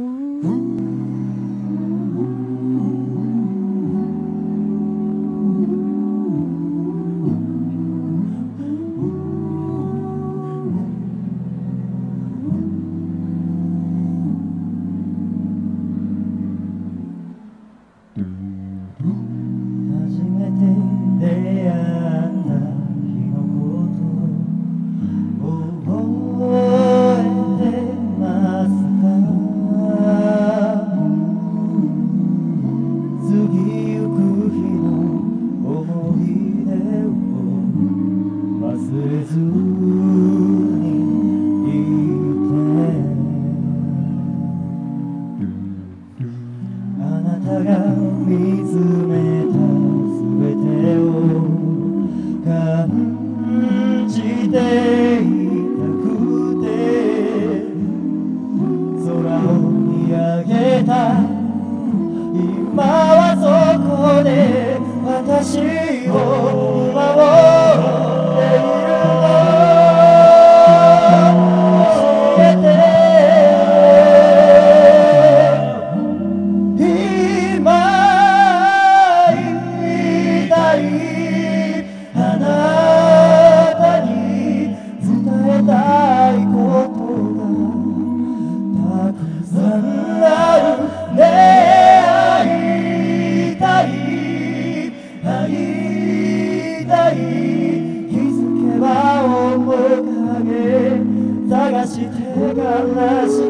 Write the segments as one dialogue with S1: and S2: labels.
S1: Ooh. Ooh. ずにいて。あなたが見つめた全てを感じて。Sit here, God bless you.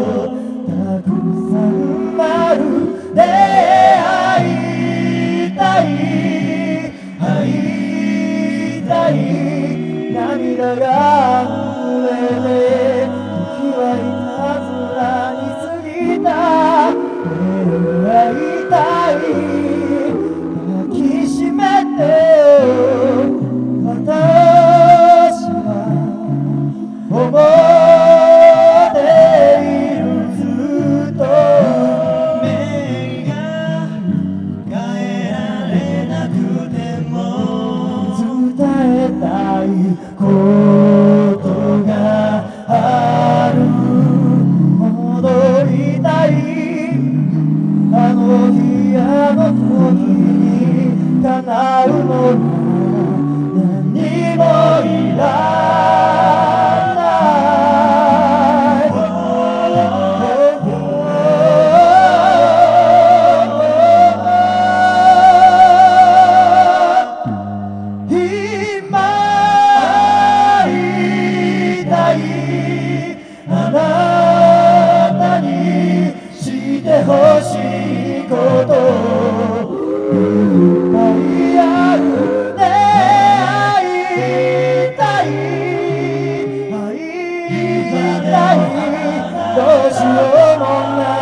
S1: holy. gözüm onlar